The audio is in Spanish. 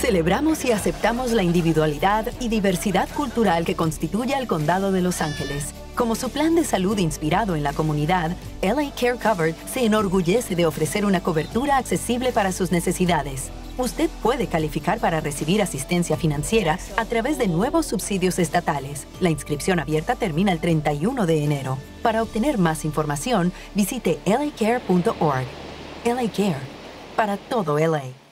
Celebramos y aceptamos la individualidad y diversidad cultural que constituye al Condado de Los Ángeles. Como su plan de salud inspirado en la comunidad, LA Care Covered se enorgullece de ofrecer una cobertura accesible para sus necesidades. Usted puede calificar para recibir asistencia financiera a través de nuevos subsidios estatales. La inscripción abierta termina el 31 de enero. Para obtener más información, visite lacare.org. LA Care, para todo LA.